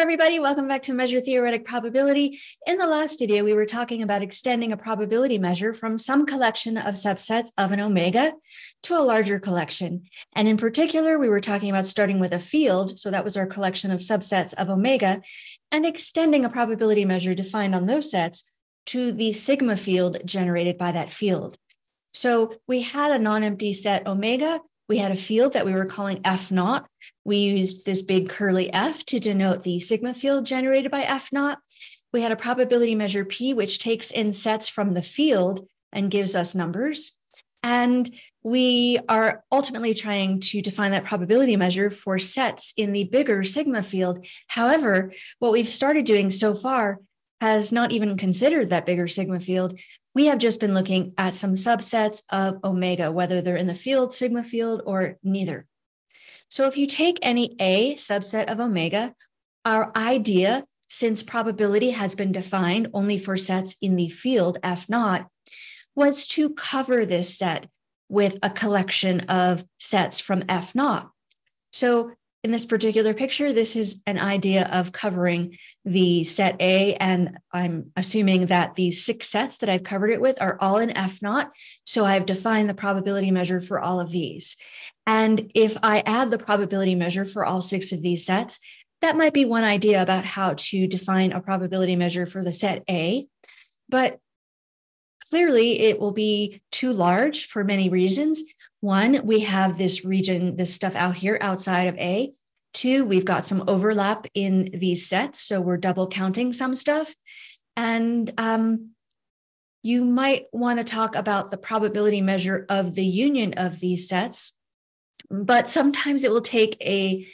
everybody. Welcome back to Measure Theoretic Probability. In the last video, we were talking about extending a probability measure from some collection of subsets of an omega to a larger collection. And in particular, we were talking about starting with a field. So that was our collection of subsets of omega and extending a probability measure defined on those sets to the sigma field generated by that field. So we had a non-empty set omega we had a field that we were calling F naught. We used this big curly F to denote the sigma field generated by F naught. We had a probability measure P, which takes in sets from the field and gives us numbers. And we are ultimately trying to define that probability measure for sets in the bigger sigma field. However, what we've started doing so far has not even considered that bigger sigma field we have just been looking at some subsets of omega, whether they're in the field, sigma field, or neither. So if you take any A subset of omega, our idea, since probability has been defined only for sets in the field F naught, was to cover this set with a collection of sets from F naught. So in this particular picture, this is an idea of covering the set A, and I'm assuming that these six sets that I've covered it with are all in F naught. So I've defined the probability measure for all of these. And if I add the probability measure for all six of these sets, that might be one idea about how to define a probability measure for the set A. But clearly, it will be too large for many reasons. One, we have this region, this stuff out here outside of A. Two, we've got some overlap in these sets. So we're double counting some stuff. And um, you might want to talk about the probability measure of the union of these sets. But sometimes it will take a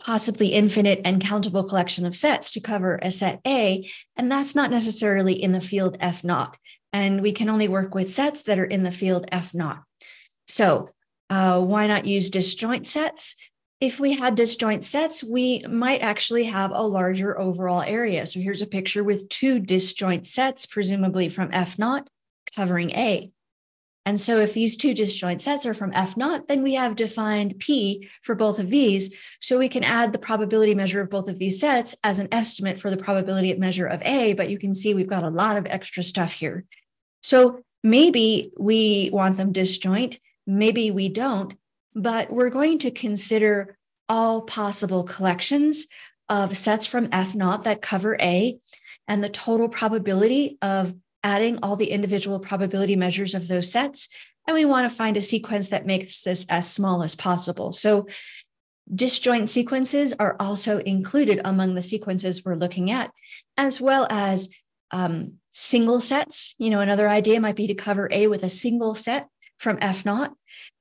possibly infinite and countable collection of sets to cover a set A. And that's not necessarily in the field F naught. And we can only work with sets that are in the field F naught. So uh, why not use disjoint sets? If we had disjoint sets, we might actually have a larger overall area. So here's a picture with two disjoint sets, presumably from F naught, covering A. And so if these two disjoint sets are from F naught, then we have defined P for both of these. So we can add the probability measure of both of these sets as an estimate for the probability measure of A, but you can see we've got a lot of extra stuff here. So maybe we want them disjoint maybe we don't, but we're going to consider all possible collections of sets from F naught that cover A and the total probability of adding all the individual probability measures of those sets. And we want to find a sequence that makes this as small as possible. So disjoint sequences are also included among the sequences we're looking at, as well as um, single sets. You know, another idea might be to cover A with a single set from F naught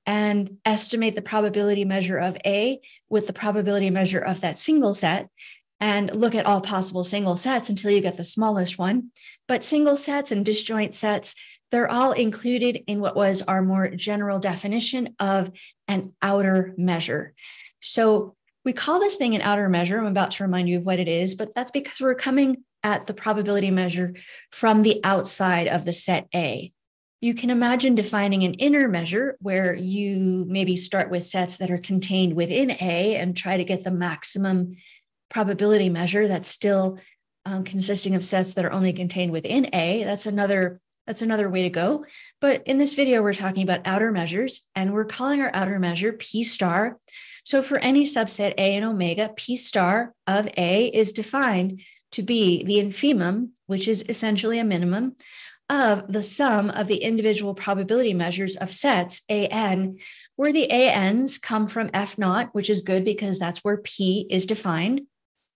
and estimate the probability measure of A with the probability measure of that single set and look at all possible single sets until you get the smallest one. But single sets and disjoint sets, they're all included in what was our more general definition of an outer measure. So we call this thing an outer measure. I'm about to remind you of what it is, but that's because we're coming at the probability measure from the outside of the set A. You can imagine defining an inner measure where you maybe start with sets that are contained within A and try to get the maximum probability measure that's still um, consisting of sets that are only contained within A. That's another that's another way to go. But in this video, we're talking about outer measures, and we're calling our outer measure P star. So for any subset A and omega, P star of A is defined to be the infimum, which is essentially a minimum, of the sum of the individual probability measures of sets an, where the an's come from f naught, which is good because that's where p is defined,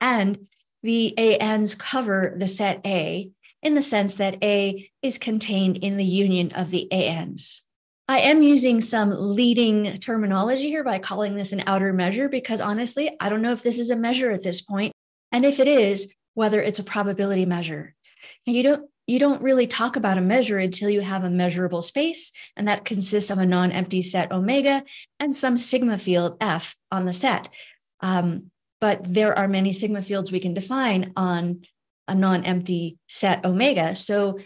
and the an's cover the set A in the sense that A is contained in the union of the an's. I am using some leading terminology here by calling this an outer measure because honestly, I don't know if this is a measure at this point, and if it is, whether it's a probability measure. You don't you don't really talk about a measure until you have a measurable space, and that consists of a non empty set omega and some sigma field F on the set. Um, but there are many sigma fields we can define on a non empty set omega. So,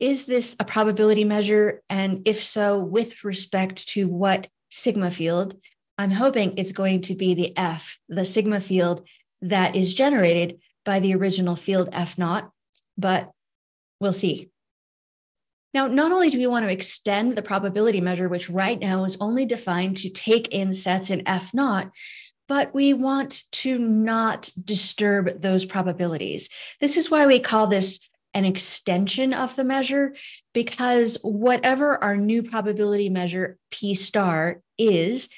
is this a probability measure? And if so, with respect to what sigma field? I'm hoping it's going to be the F, the sigma field that is generated by the original field F naught, but we'll see. Now, not only do we want to extend the probability measure, which right now is only defined to take in sets in F naught, but we want to not disturb those probabilities. This is why we call this an extension of the measure, because whatever our new probability measure P star is,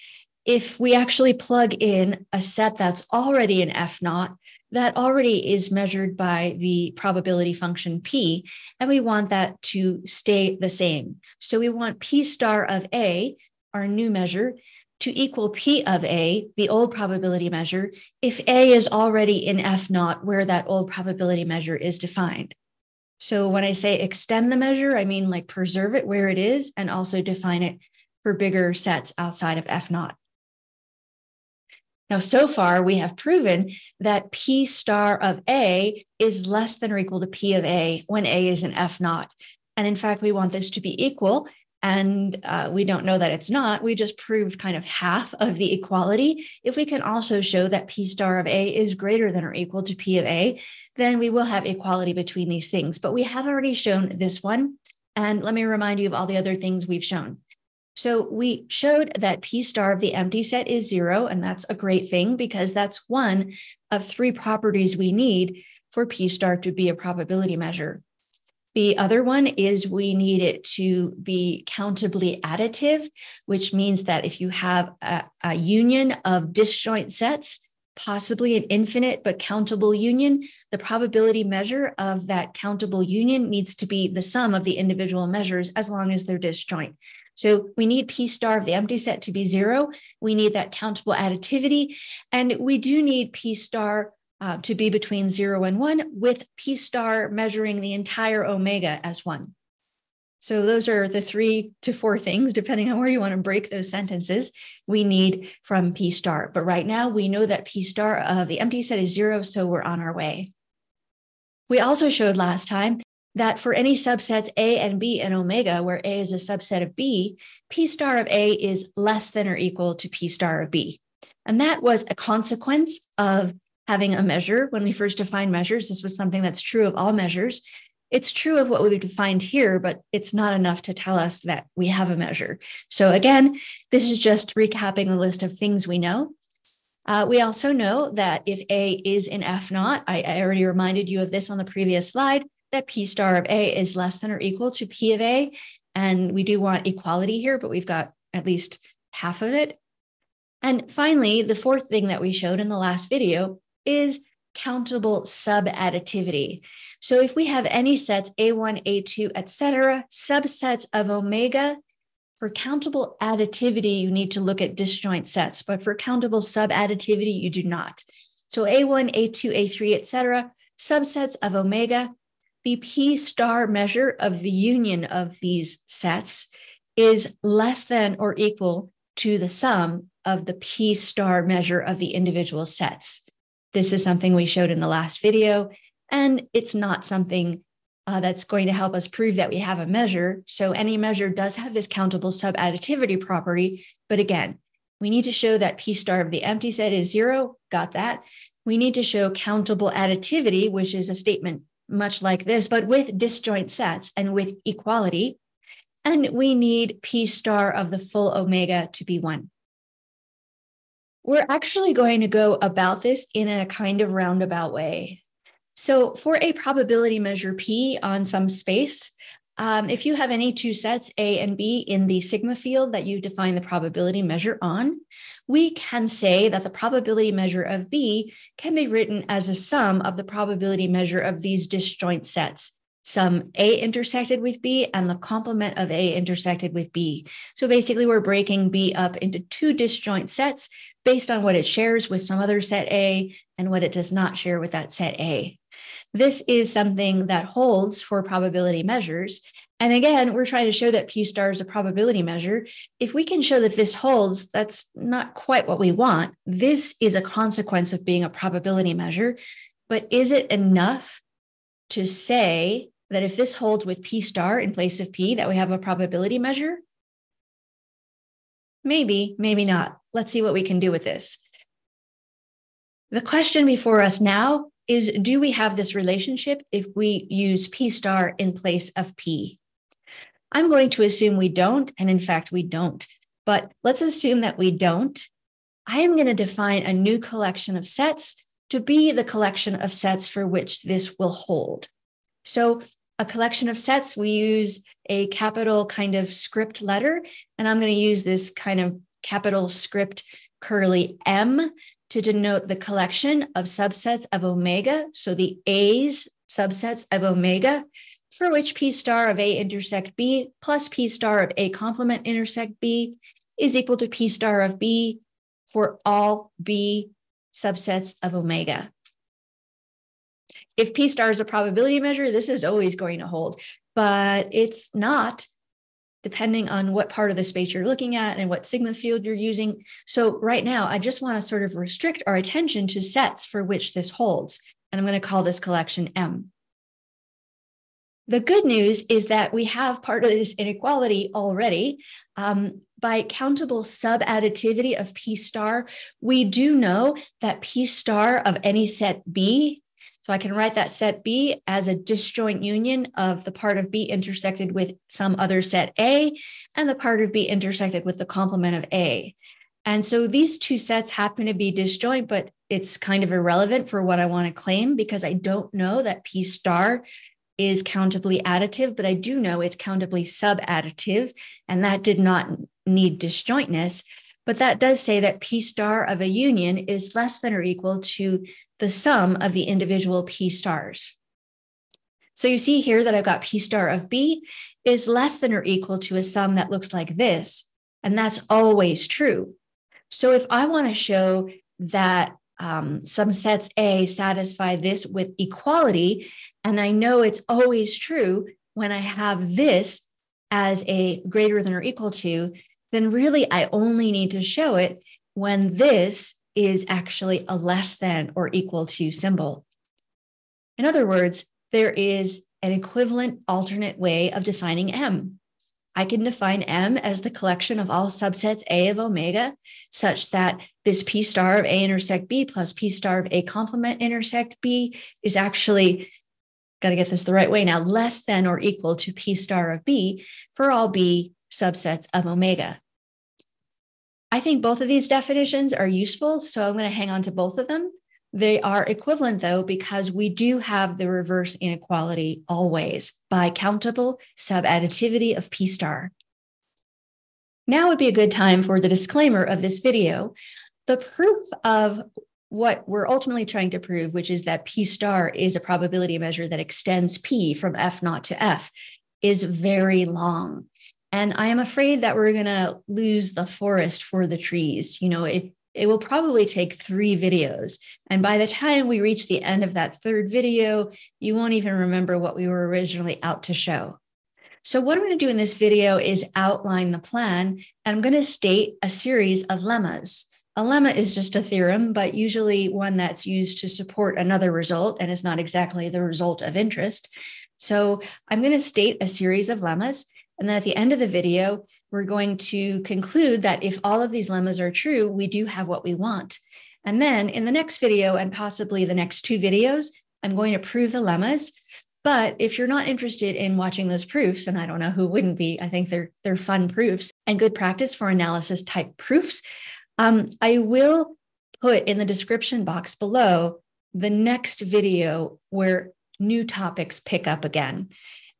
if we actually plug in a set that's already in F naught, that already is measured by the probability function P, and we want that to stay the same. So we want P star of A, our new measure, to equal P of A, the old probability measure, if A is already in F naught where that old probability measure is defined. So when I say extend the measure, I mean like preserve it where it is and also define it for bigger sets outside of F naught. Now, so far, we have proven that P star of A is less than or equal to P of A when A is in F naught. And in fact, we want this to be equal and uh, we don't know that it's not, we just proved kind of half of the equality. If we can also show that P star of A is greater than or equal to P of A, then we will have equality between these things. But we have already shown this one. And let me remind you of all the other things we've shown. So we showed that P star of the empty set is zero, and that's a great thing because that's one of three properties we need for P star to be a probability measure. The other one is we need it to be countably additive, which means that if you have a, a, union of disjoint sets, possibly an infinite but countable union, the probability measure of that countable union needs to be the sum of the individual measures as long as they're disjoint. So we need P star of the empty set to be zero. We need that countable additivity. And we do need P star uh, to be between zero and one, with P star measuring the entire omega as one. So those are the three to four things, depending on where you want to break those sentences, we need from P star. But right now we know that P star of the empty set is zero, so we're on our way. We also showed last time that for any subsets A and B and omega, where A is a subset of B, P star of A is less than or equal to P star of B. And that was a consequence of having a measure. When we first defined measures, this was something that's true of all measures. It's true of what we've defined here, but it's not enough to tell us that we have a measure. So, again, this is just recapping a list of things we know. Uh, we also know that if A is in F naught, I, I already reminded you of this on the previous slide, that P star of A is less than or equal to P of A. And we do want equality here, but we've got at least half of it. And finally, the fourth thing that we showed in the last video is countable subadditivity. So if we have any sets A1, A2, etc., subsets of omega, for countable additivity, you need to look at disjoint sets, but for countable subadditivity, you do not. So A1, A2, A3, etc., subsets of omega, the P star measure of the union of these sets is less than or equal to the sum of the P star measure of the individual sets. This is something we showed in the last video, and it's not something uh, that's going to help us prove that we have a measure. So any measure does have this countable subadditivity property. But again, we need to show that P star of the empty set is zero. Got that. We need to show countable additivity, which is a statement much like this, but with disjoint sets and with equality. And we need P star of the full omega to be one. We're actually going to go about this in a kind of roundabout way. So, for a probability measure P on some space, um, if you have any two sets, A and B, in the sigma field that you define the probability measure on, we can say that the probability measure of B can be written as a sum of the probability measure of these disjoint sets some A intersected with B and the complement of A intersected with B. So basically, we're breaking B up into two disjoint sets based on what it shares with some other set A and what it does not share with that set A. This is something that holds for probability measures. And again, we're trying to show that P star is a probability measure. If we can show that this holds, that's not quite what we want. This is a consequence of being a probability measure. But is it enough to say that if this holds with P star in place of P, that we have a probability measure? Maybe, maybe not. Let's see what we can do with this. The question before us now is do we have this relationship if we use P star in place of P? I'm going to assume we don't, and in fact, we don't. But let's assume that we don't. I am going to define a new collection of sets to be the collection of sets for which this will hold. So a collection of sets, we use a capital kind of script letter, and I'm going to use this kind of capital script curly M to denote the collection of subsets of omega. So the A's subsets of omega, for which P star of A intersect B plus P star of A complement intersect B is equal to P star of B for all B subsets of omega. If P star is a probability measure, this is always going to hold, but it's not depending on what part of the space you're looking at and what sigma field you're using. So right now, I just want to sort of restrict our attention to sets for which this holds. And I'm going to call this collection M. The good news is that we have part of this inequality already. Um, by countable subadditivity of P star, we do know that P star of any set B so I can write that set B as a disjoint union of the part of B intersected with some other set A and the part of B intersected with the complement of A. And so these two sets happen to be disjoint, but it's kind of irrelevant for what I want to claim because I don't know that P star is countably additive, but I do know it's countably subadditive, and that did not need disjointness. But that does say that P star of a union is less than or equal to the sum of the individual P stars. So you see here that I've got P star of B is less than or equal to a sum that looks like this. And that's always true. So if I want to show that um, some sets A satisfy this with equality, and I know it's always true when I have this as a greater than or equal to, then really I only need to show it when this is actually a less than or equal to symbol. In other words, there is an equivalent alternate way of defining M. I can define M as the collection of all subsets A of omega, such that this P star of A intersect B plus P star of A complement intersect B is actually, got to get this the right way now, less than or equal to P star of B for all B subsets of omega. I think both of these definitions are useful, so I'm going to hang on to both of them. They are equivalent, though, because we do have the reverse inequality always by countable subadditivity of P star. Now would be a good time for the disclaimer of this video. The proof of what we're ultimately trying to prove, which is that P star is a probability measure that extends P from F naught to F, is very long. And I am afraid that we're going to lose the forest for the trees. You know, it, it will probably take three videos. And by the time we reach the end of that third video, you won't even remember what we were originally out to show. So, what I'm going to do in this video is outline the plan, and I'm going to state a series of lemmas. A lemma is just a theorem, but usually one that's used to support another result and is not exactly the result of interest. So, I'm going to state a series of lemmas, and then at the end of the video, we're going to conclude that if all of these lemmas are true, we do have what we want. And then in the next video and possibly the next two videos, I'm going to prove the lemmas. But if you're not interested in watching those proofs, and I don't know who wouldn't be, I think they're they're fun proofs and good practice for analysis type proofs. Um, I will put in the description box below the next video where new topics pick up again.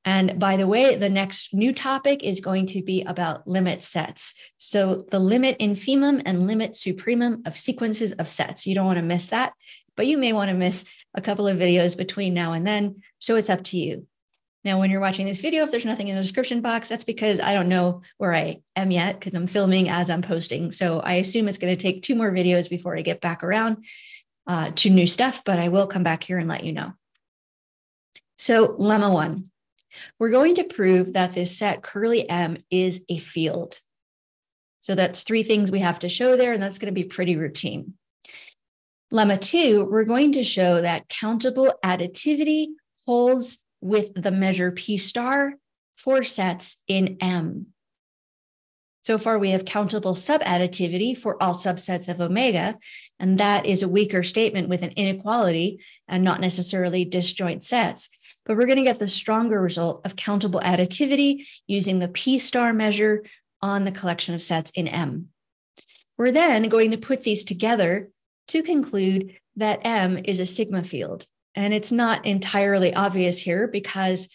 And by the way, the next new topic is going to be about limit sets. So the limit infimum and limit supremum of sequences of sets. You don't want to miss that, but you may want to miss a couple of videos between now and then. So it's up to you. Now, when you're watching this video, if there's nothing in the description box, that's because I don't know where I am yet because I'm filming as I'm posting. So I assume it's going to take two more videos before I get back around uh, to new stuff, but I will come back here and let you know. So lemma one, we're going to prove that this set curly M is a field. So that's three things we have to show there, and that's going to be pretty routine. Lemma two, we're going to show that countable additivity holds with the measure P star for sets in M. So far, we have countable subadditivity for all subsets of omega, and that is a weaker statement with an inequality and not necessarily disjoint sets. But we're going to get the stronger result of countable additivity using the P star measure on the collection of sets in M. We're then going to put these together to conclude that M is a sigma field. And it's not entirely obvious here because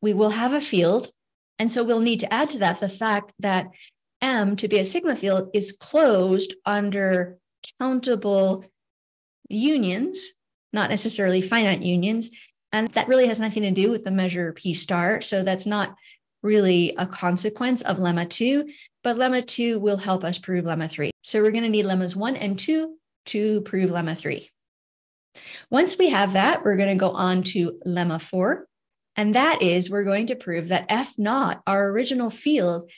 we will have a field. And so we'll need to add to that the fact that M to be a sigma field is closed under countable unions, not necessarily finite unions. And that really has nothing to do with the measure P star. So that's not really a consequence of lemma two, but lemma two will help us prove lemma three. So we're going to need lemmas one and two to prove lemma three. Once we have that, we're going to go on to lemma four. And that is, we're going to prove that F naught, our original field,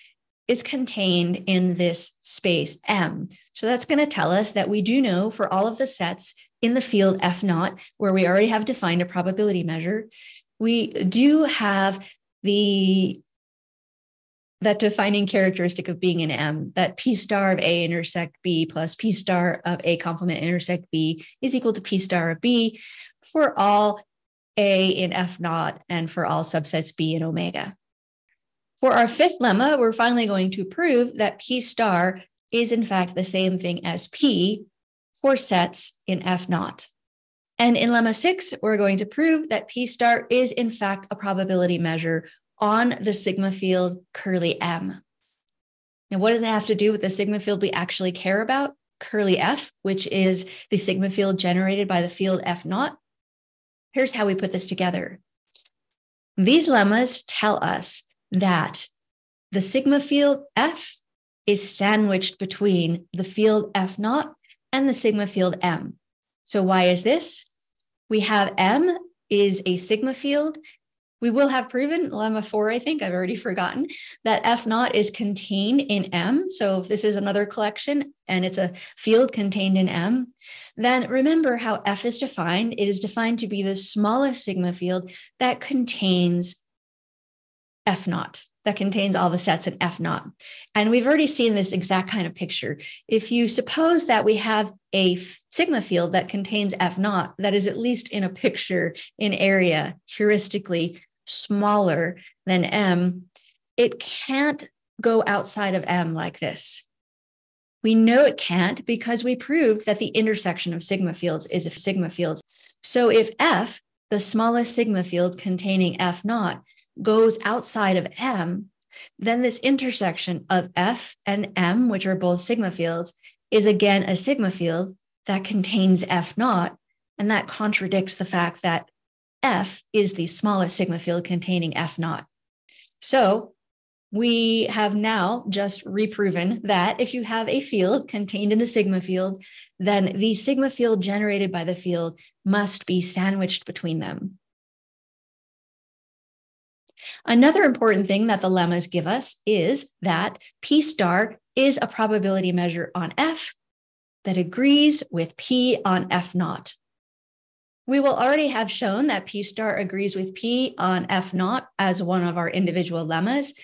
is contained in this space M. So that's going to tell us that we do know for all of the sets in the field F naught, where we already have defined a probability measure, we do have the that defining characteristic of being an M, that P star of A intersect B plus P star of A complement intersect B is equal to P star of B for all A in F naught and for all subsets B in omega. For our fifth lemma, we're finally going to prove that P star is in fact the same thing as P for sets in F naught. And in lemma six, we're going to prove that P star is in fact a probability measure on the sigma field curly M. Now, what does it have to do with the sigma field we actually care about? Curly F, which is the sigma field generated by the field F naught. Here's how we put this together. These lemmas tell us that the sigma field F is sandwiched between the field F naught and the sigma field M. So why is this? We have M is a sigma field we will have proven lemma four, I think I've already forgotten that F naught is contained in M. So if this is another collection and it's a field contained in M, then remember how F is defined. It is defined to be the smallest sigma field that contains F naught that contains all the sets in F naught. And we've already seen this exact kind of picture. If you suppose that we have a sigma field that contains F naught, that is at least in a picture in area, heuristically smaller than M, it can't go outside of M like this. We know it can't because we proved that the intersection of sigma fields is a sigma field. So if F, the smallest sigma field containing F naught, goes outside of M, then this intersection of F and M, which are both sigma fields, is again a sigma field that contains F naught. And that contradicts the fact that F is the smallest sigma field containing F naught. So we have now just reproven that if you have a field contained in a sigma field, then the sigma field generated by the field must be sandwiched between them. Another important thing that the lemmas give us is that P star is a probability measure on F that agrees with P on F naught. We will already have shown that P star agrees with P on F naught as one of our individual lemmas.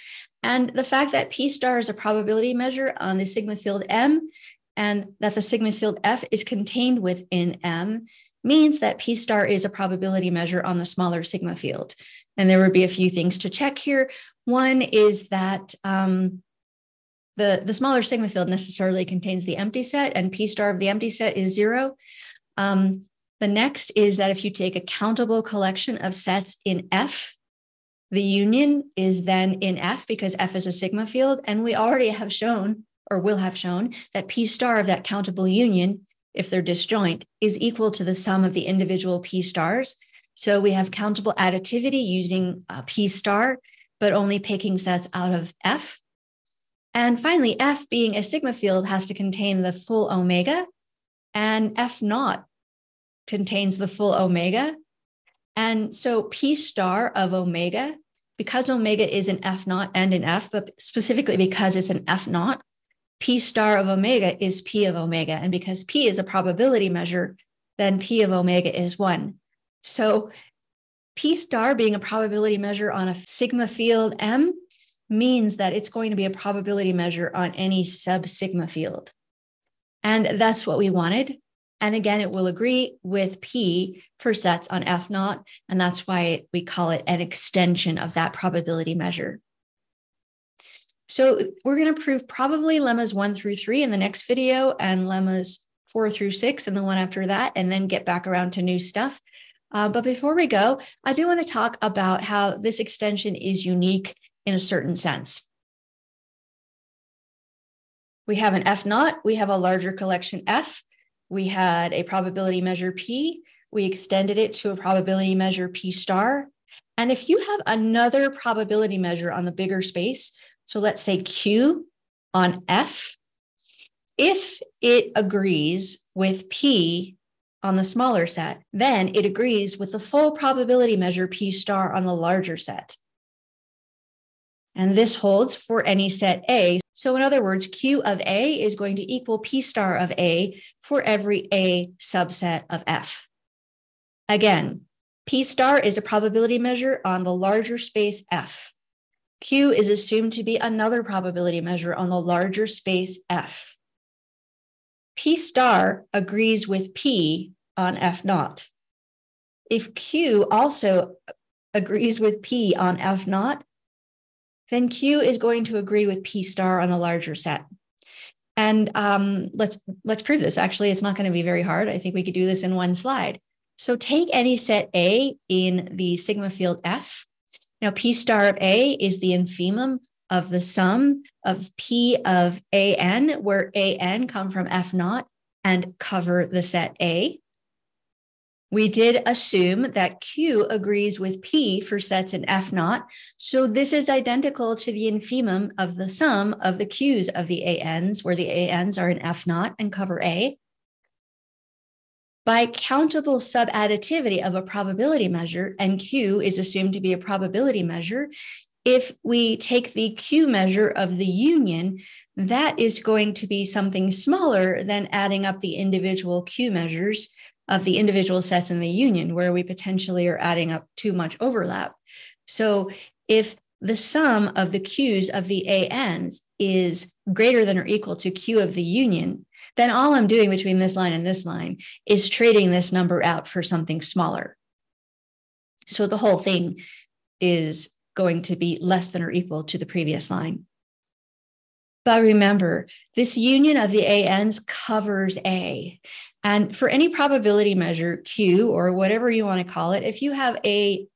And the fact that P star is a probability measure on the sigma field M and that the sigma field F is contained within M means that P star is a probability measure on the smaller sigma field. And there would be a few things to check here. One is that um, the, the smaller sigma field necessarily contains the empty set, and P star of the empty set is zero. Um, the next is that if you take a countable collection of sets in F, the union is then in F because F is a sigma field. And we already have shown or will have shown that P star of that countable union, if they're disjoint, is equal to the sum of the individual P stars. So we have countable additivity using uh, P star, but only picking sets out of F. And finally, F being a sigma field has to contain the full omega, and F naught contains the full omega. And so P star of omega, because omega is an F naught and an F, but specifically because it's an F naught, P star of omega is P of omega. And because P is a probability measure, then P of omega is one. So P star being a probability measure on a sigma field M means that it's going to be a probability measure on any sub sigma field. And that's what we wanted. And again, it will agree with P for sets on F naught. And that's why we call it an extension of that probability measure. So we're going to prove probably lemmas one through three in the next video and lemmas four through six and the one after that, and then get back around to new stuff. Uh, but before we go, I do want to talk about how this extension is unique in a certain sense. We have an F naught, we have a larger collection F, we had a probability measure P, we extended it to a probability measure P star. And if you have another probability measure on the bigger space, so let's say Q on F, if it agrees with P on the smaller set, then it agrees with the full probability measure P star on the larger set. And this holds for any set A. So, in other words, Q of A is going to equal P star of A for every A subset of F. Again, P star is a probability measure on the larger space F. Q is assumed to be another probability measure on the larger space F. P star agrees with P on F naught. If Q also agrees with P on F naught, then Q is going to agree with P star on the larger set. And um, let's let's prove this. Actually, it's not going to be very hard. I think we could do this in one slide. So take any set A in the sigma field F. Now, P star of A is the infimum of the sum of P of AN, where AN come from F naught and cover the set A. We did assume that Q agrees with P for sets in F naught. So this is identical to the infimum of the sum of the Qs of the ANs, where the ANs are in F naught and cover A. By countable subadditivity of a probability measure, and Q is assumed to be a probability measure, if we take the Q measure of the union, that is going to be something smaller than adding up the individual Q measures of the individual sets in the union, where we potentially are adding up too much overlap. So if the sum of the Qs of the ANs is greater than or equal to Q of the union, then all I'm doing between this line and this line is trading this number out for something smaller. So the whole thing is going to be less than or equal to the previous line. But remember, this union of the ANs covers A. And for any probability measure, Q or whatever you want to call it, if you have a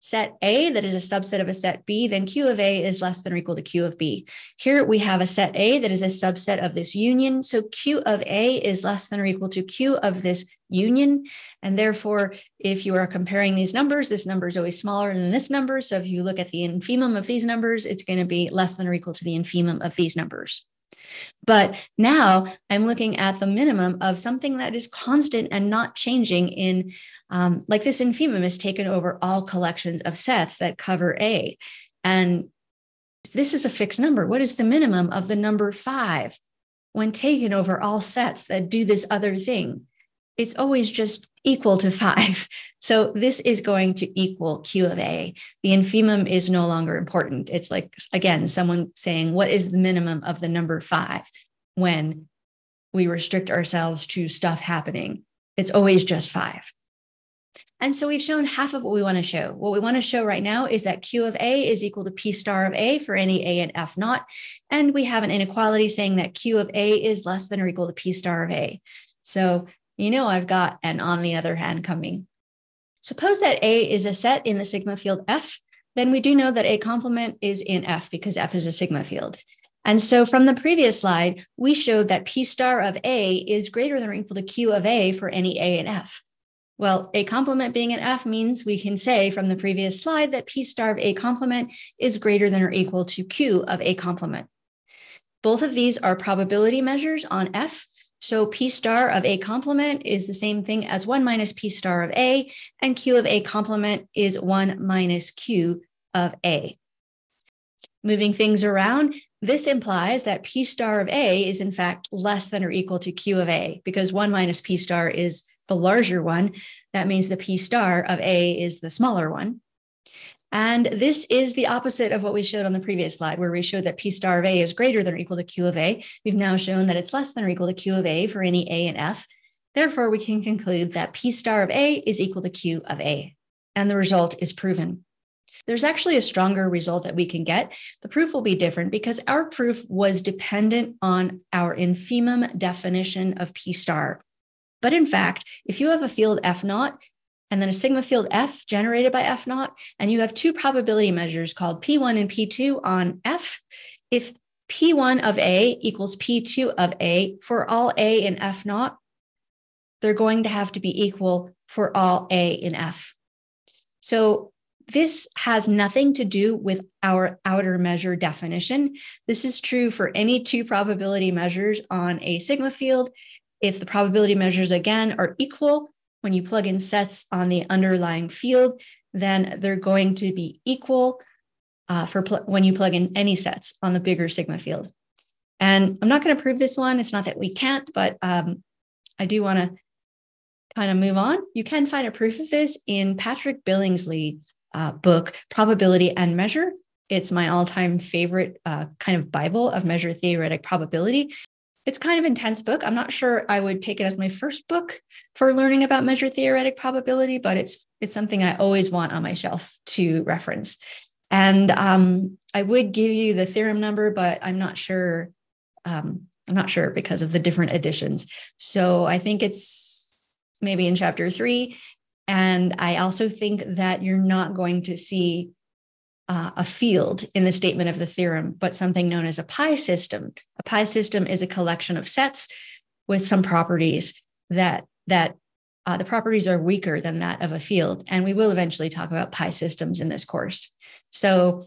set A that is a subset of a set B, then Q of A is less than or equal to Q of B. Here we have a set A that is a subset of this union. So Q of A is less than or equal to Q of this union. And therefore, if you are comparing these numbers, this number is always smaller than this number. So if you look at the infimum of these numbers, it's going to be less than or equal to the infimum of these numbers. But now I'm looking at the minimum of something that is constant and not changing in, um, like this infimum is taken over all collections of sets that cover A. And this is a fixed number. What is the minimum of the number five when taken over all sets that do this other thing? It's always just equal to five. So this is going to equal Q of A. The infimum is no longer important. It's like, again, someone saying, what is the minimum of the number five when we restrict ourselves to stuff happening? It's always just five. And so we've shown half of what we want to show. What we want to show right now is that Q of A is equal to P star of A for any A and F naught. And we have an inequality saying that Q of A is less than or equal to P star of A. So you know I've got an on the other hand coming. Suppose that A is a set in the sigma field F, then we do know that A complement is in F because F is a sigma field. And so from the previous slide, we showed that P star of A is greater than or equal to Q of A for any A and F. Well, A complement being an F means we can say from the previous slide that P star of A complement is greater than or equal to Q of A complement. Both of these are probability measures on F, so P star of A complement is the same thing as 1 minus P star of A, and Q of A complement is 1 minus Q of A. Moving things around, this implies that P star of A is in fact less than or equal to Q of A because 1 minus P star is the larger one. That means the P star of A is the smaller one. And this is the opposite of what we showed on the previous slide, where we showed that P star of A is greater than or equal to Q of A. We've now shown that it's less than or equal to Q of A for any A and F. Therefore, we can conclude that P star of A is equal to Q of A. And the result is proven. There's actually a stronger result that we can get. The proof will be different because our proof was dependent on our infimum definition of P star. But in fact, if you have a field F naught, and then a sigma field F generated by F naught. And you have two probability measures called P1 and P2 on F. If P1 of A equals P2 of A for all A in F naught, they're going to have to be equal for all A in F. So this has nothing to do with our outer measure definition. This is true for any two probability measures on a sigma field. If the probability measures again are equal, when you plug in sets on the underlying field, then they're going to be equal uh, for pl- when you plug in any sets on the bigger sigma field. And I'm not going to prove this one. It's not that we can't, but um, I do want to kind of move on. You can find a proof of this in Patrick Billingsley's uh, book, Probability and Measure. It's my all time favorite uh, kind of Bible of measure theoretic probability it's kind of intense book. I'm not sure I would take it as my first book for learning about measure theoretic probability, but it's it's something I always want on my shelf to reference. And um, I would give you the theorem number, but I'm not sure. Um, I'm not sure because of the different editions. So I think it's maybe in chapter three. And I also think that you're not going to see uh, a field in the statement of the theorem, but something known as a pi system. A pi system is a collection of sets with some properties that that uh, the properties are weaker than that of a field, and we will eventually talk about pi systems in this course. So,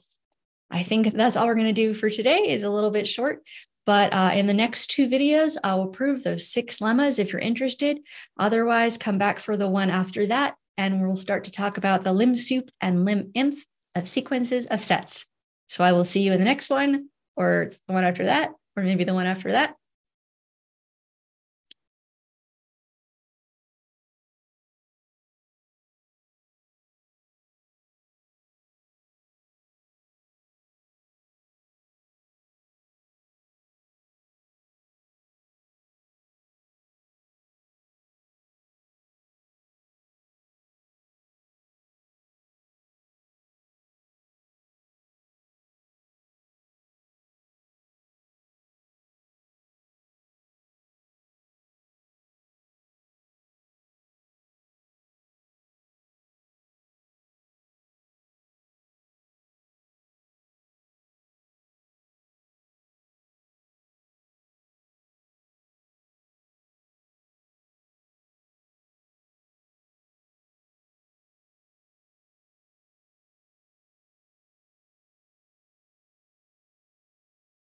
I think that's all we're going to do for today. It's a little bit short, but uh, in the next two videos, I will prove those six lemmas if you're interested. Otherwise, come back for the one after that, and we'll start to talk about the lim sup and lim inf of sequences of sets. So I will see you in the next one or the one after that, or maybe the one after that.